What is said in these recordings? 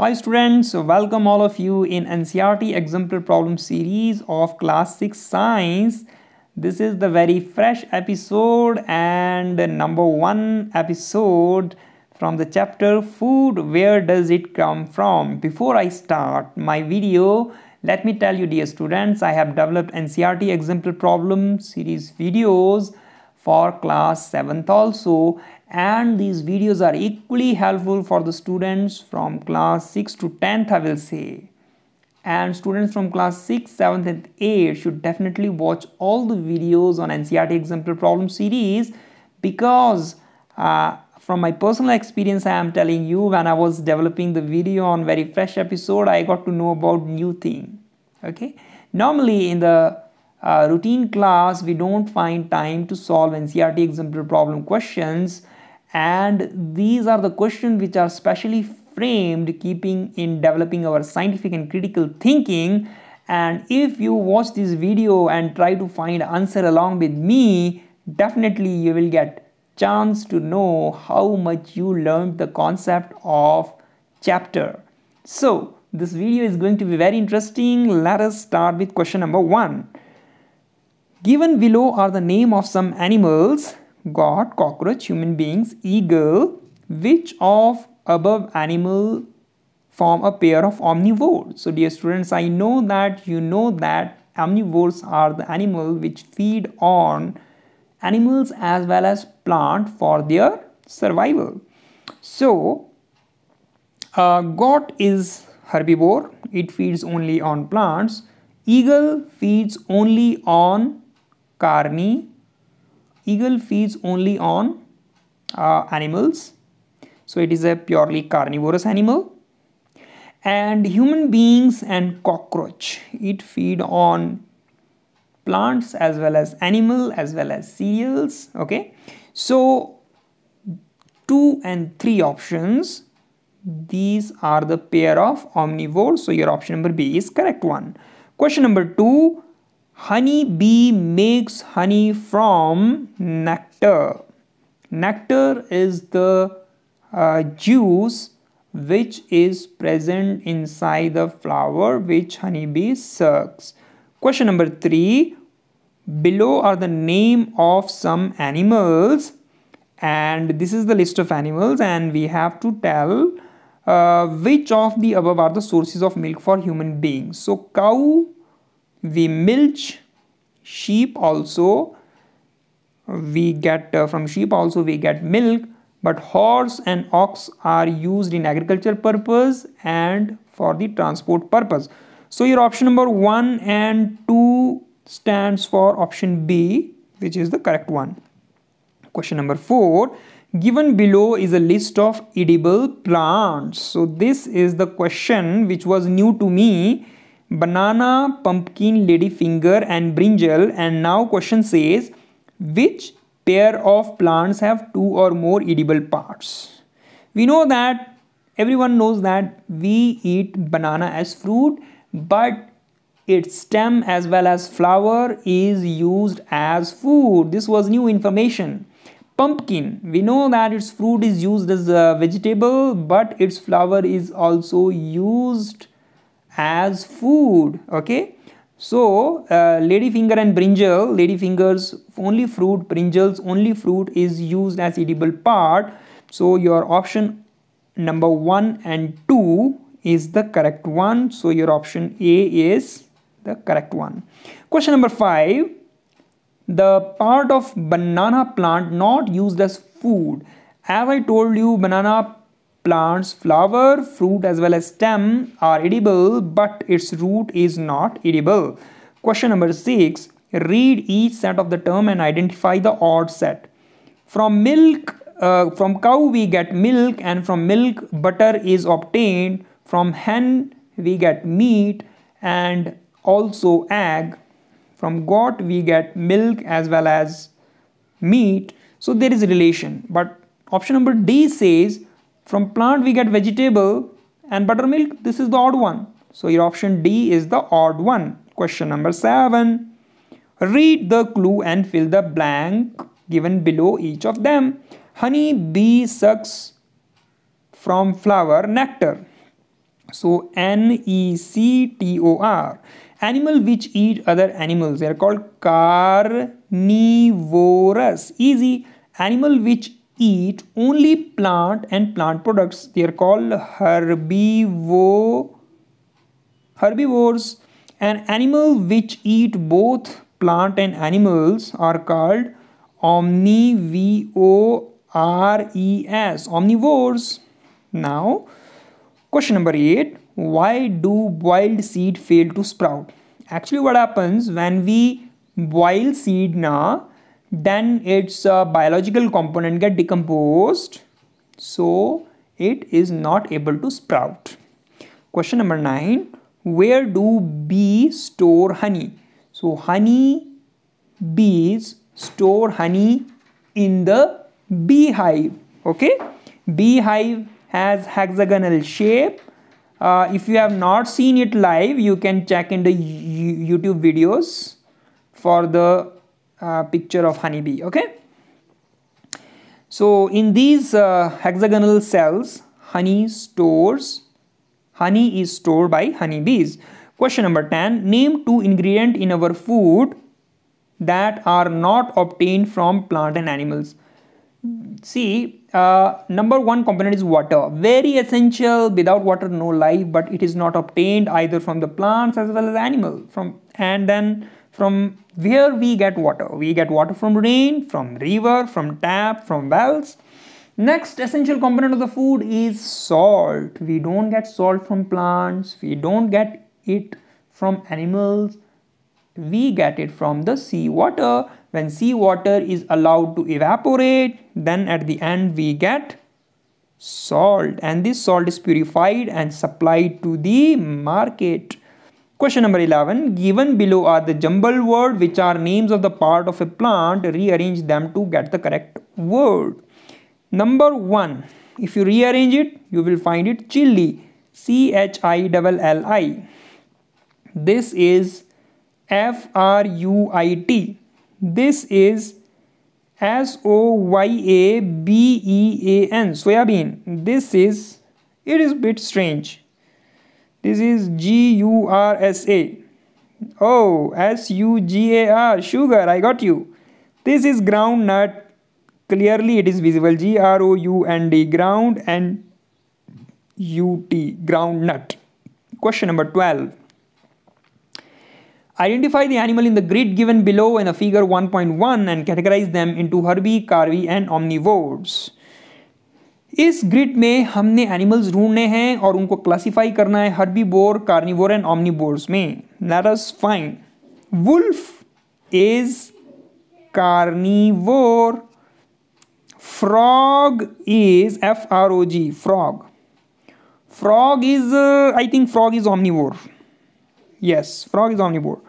Hi students, welcome all of you in NCERT exemplar problem series of class 6 science. This is the very fresh episode and number 1 episode from the chapter food where does it come from. Before I start my video, let me tell you dear students, I have developed NCERT exemplar problem series videos for class 7th also and these videos are equally helpful for the students from class 6 to 10th I will say. And students from class 6, 7th and 8th should definitely watch all the videos on NCERT example problem series because uh, from my personal experience I am telling you when I was developing the video on very fresh episode I got to know about new thing okay? Normally in the uh, routine class we don't find time to solve NCERT exemplar problem questions and these are the questions which are specially framed keeping in developing our scientific and critical thinking. And if you watch this video and try to find answer along with me definitely you will get chance to know how much you learned the concept of chapter. So this video is going to be very interesting. Let us start with question number one. Given below are the name of some animals God, cockroach, human beings, eagle, which of above animal form a pair of omnivores? So dear students, I know that you know that omnivores are the animal which feed on animals as well as plant for their survival. So uh, is herbivore, it feeds only on plants. Eagle feeds only on carni eagle feeds only on uh, animals. So it is a purely carnivorous animal. And human beings and cockroach it feed on plants as well as animal as well as cereals okay? So two and three options. These are the pair of omnivores. So your option number b is correct one. Question number two honey bee makes honey from nectar. Nectar is the uh, juice which is present inside the flower which honeybee sucks. Question number 3. Below are the name of some animals and this is the list of animals and we have to tell uh, which of the above are the sources of milk for human beings. So cow we milch sheep also we get uh, from sheep also we get milk but horse and ox are used in agricultural purpose and for the transport purpose. So your option number 1 and 2 stands for option B which is the correct one. Question number 4 given below is a list of edible plants. So this is the question which was new to me banana, pumpkin, ladyfinger and brinjal and now question says which pair of plants have two or more edible parts. We know that everyone knows that we eat banana as fruit but its stem as well as flower is used as food. This was new information. Pumpkin, we know that its fruit is used as a vegetable but its flower is also used as food okay? So uh, ladyfinger and brinjal ladyfingers only fruit brinjals only fruit is used as edible part. So your option number 1 and 2 is the correct one. So your option a is the correct one. Question number 5 the part of banana plant not used as food. As i told you banana plant's flower, fruit as well as stem are edible but its root is not edible. Question number 6. Read each set of the term and identify the odd set. From milk, uh, from cow we get milk and from milk butter is obtained. From hen we get meat and also egg. From goat we get milk as well as meat. So there is relation but option number D says from plant we get vegetable and buttermilk. This is the odd one. So your option D is the odd one. Question number 7. Read the clue and fill the blank given below each of them. Honey bee sucks from flower nectar. So N-E-C-T-O-R. Animal which eat other animals. They are called carnivorous. Easy. Animal which eat only plant and plant products. They are called herbivore, herbivores. An animal which eat both plant and animals are called omnivores. Omnivores. Now, question number 8. Why do boiled seed fail to sprout? Actually, what happens when we boil seed now, then its uh, biological component get decomposed. So it is not able to sprout. Question number 9 where do bees store honey? So honey bees store honey in the beehive okay? Beehive has hexagonal shape. Uh, if you have not seen it live you can check in the youtube videos for the uh, picture of honeybee okay? So in these uh, hexagonal cells honey stores honey is stored by honeybees. Question number 10 name two ingredient in our food that are not obtained from plant and animals. See uh, number one component is water. Very essential. Without water no life but it is not obtained either from the plants as well as animal from and then from where we get water. We get water from rain from river from tap from wells. Next essential component of the food is salt. We don't get salt from plants. We don't get it from animals. We get it from the sea water when sea water is allowed to evaporate then at the end we get salt. And this salt is purified and supplied to the market Question number 11. Given below are the jumble word which are names of the part of a plant. Rearrange them to get the correct word. Number 1. If you rearrange it, you will find it chilli. C-H-I-L-L-I. This is F-R-U-I-T. This is S-O-Y-A-B-E-A-N. Soybean. This is, it is bit strange. This is G-U-R-S-A. Oh, S-U-G-A-R, sugar, I got you. This is ground nut. Clearly it is visible. G-R-O-U-N-D, ground and U-T, ground nut. Question number 12. Identify the animal in the grid given below in the figure 1.1 and categorize them into herbi, carvi and omnivores. इस grid में हमने animals ढूँढने हैं और उनको classify करना है herbivore carnivore and omnivores में। Nurse fine wolf is carnivore frog is F R O G frog frog is I think frog is omnivore yes frog is omnivore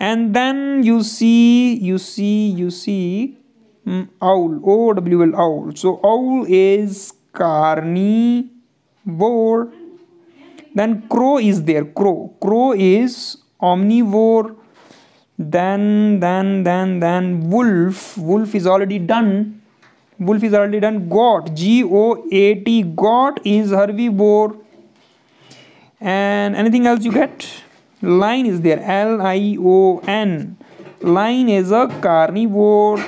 and then you see you see you see owl O W L owl so owl is carnivore then crow is there crow. Crow is omnivore. Then then then then wolf. Wolf is already done. Wolf is already done. Goat. G-o-a-t goat is herbivore. And anything else you get? Lion is there. L-i-o-n lion is a carnivore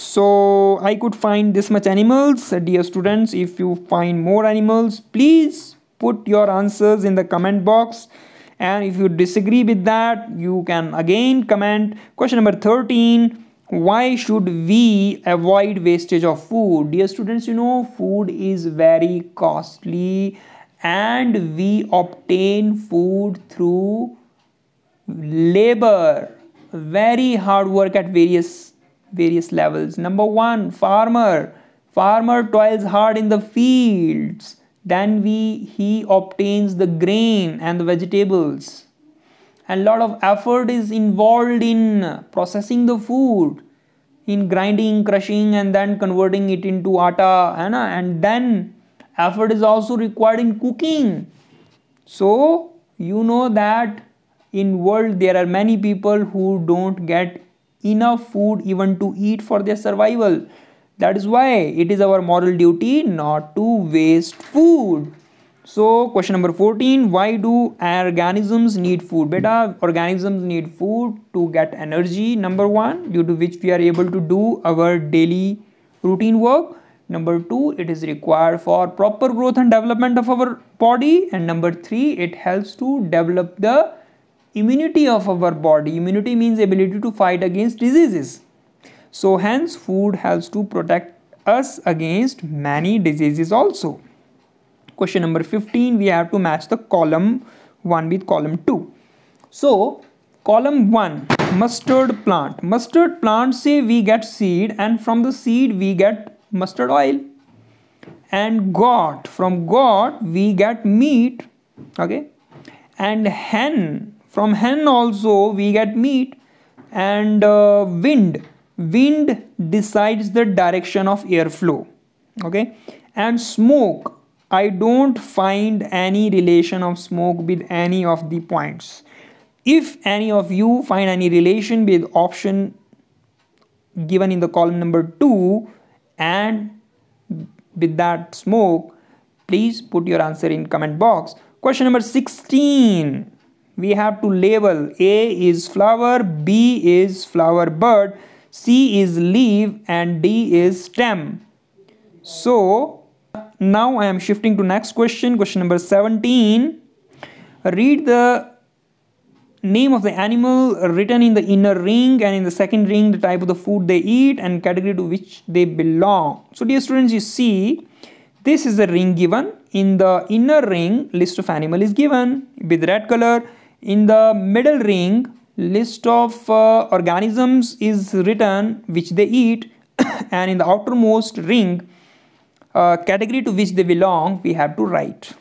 so I could find this much animals. Dear students if you find more animals please put your answers in the comment box. And if you disagree with that you can again comment. Question number 13 why should we avoid wastage of food? Dear students you know food is very costly and we obtain food through labor. Very hard work at various various levels. Number one, farmer. Farmer toils hard in the fields. Then we he obtains the grain and the vegetables. And lot of effort is involved in processing the food, in grinding, crushing, and then converting it into atta, and then effort is also required in cooking. So you know that in world there are many people who don't get enough food even to eat for their survival. That is why it is our moral duty not to waste food. so question number 14 why do organisms need food beta organisms need food to get energy number one due to which we are able to do our daily routine work number two it is required for proper growth and development of our body and number three it helps to develop the immunity of our body. Immunity means ability to fight against diseases. So hence food helps to protect us against many diseases also. Question number 15 we have to match the column 1 with column 2 so column 1 mustard plant. Mustard plant say we get seed and from the seed we get mustard oil. And goat from goat we get meat. Okay? And hen from hen also we get meat and uh, wind wind decides the direction of airflow okay and smoke I don't find any relation of smoke with any of the points. If any of you find any relation with option given in the column number 2 and with that smoke, please put your answer in comment box. Question number 16. We have to label A is flower, B is flower bud, C is leaf and D is stem. So now I am shifting to next question, question number 17. Read the name of the animal written in the inner ring and in the second ring the type of the food they eat and category to which they belong. So dear students you see this is the ring given in the inner ring list of animal is given with red color in the middle ring list of uh, organisms is written which they eat and in the outermost ring uh, category to which they belong we have to write.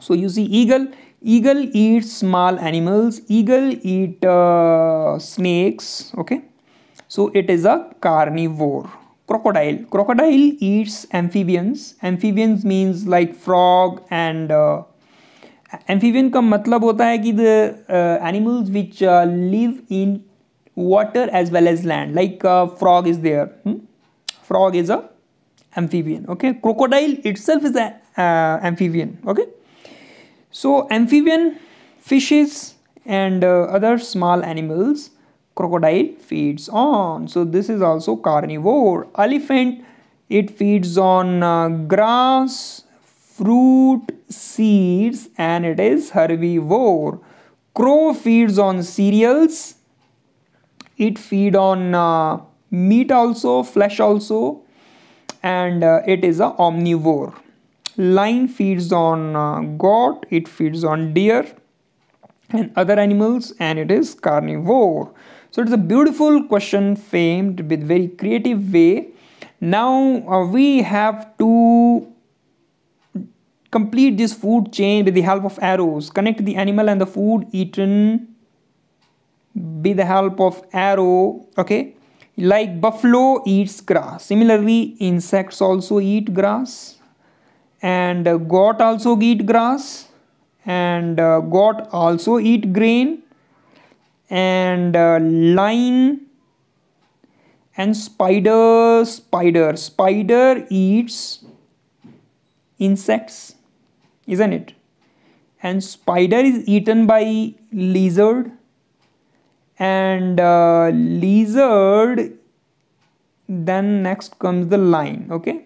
So you see eagle. Eagle eats small animals. Eagle eat uh, snakes. Okay? So it is a carnivore. Crocodile. Crocodile eats amphibians. Amphibians means like frog and amphibian का मतलब होता है कि the animals which live in water as well as land like frog is there frog is a amphibian okay crocodile itself is amphibian okay so amphibian fishes and other small animals crocodile feeds on so this is also carnivore elephant it feeds on grass fruit seeds and it is herbivore. Crow feeds on cereals. It feed on uh, meat also flesh also and uh, it is a omnivore. Lion feeds on uh, goat it feeds on deer and other animals and it is carnivore. So it's a beautiful question framed with very creative way. Now uh, we have to complete this food chain with the help of arrows. Connect the animal and the food eaten with the help of arrow okay? Like buffalo eats grass. Similarly insects also eat grass. And uh, goat also eat grass. And uh, goat also eat grain. And uh, lion and spider spider. Spider eats insects isn't it? And spider is eaten by lizard. And uh, lizard then next comes the lion okay?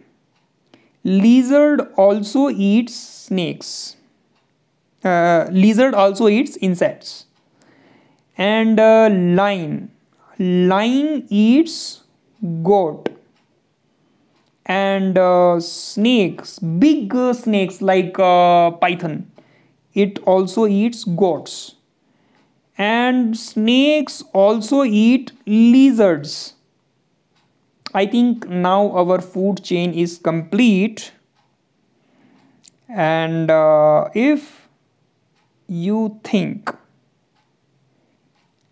Lizard also eats snakes. Uh, lizard also eats insects. And uh, lion. Lion eats goat and uh, snakes big snakes like uh, python. It also eats goats. And snakes also eat lizards. I think now our food chain is complete. And uh, if you think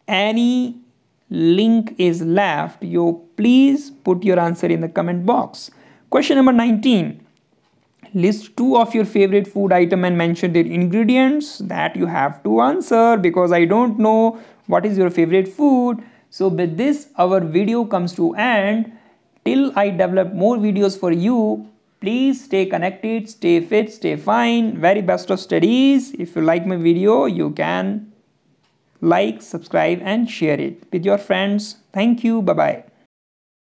any link is left you please put your answer in the comment box question number 19 list two of your favorite food item and mention their ingredients that you have to answer because I don't know what is your favorite food. So with this our video comes to end. Till I develop more videos for you, please stay connected stay fit stay fine. Very best of studies. If you like my video you can like subscribe and share it with your friends. Thank you. Bye bye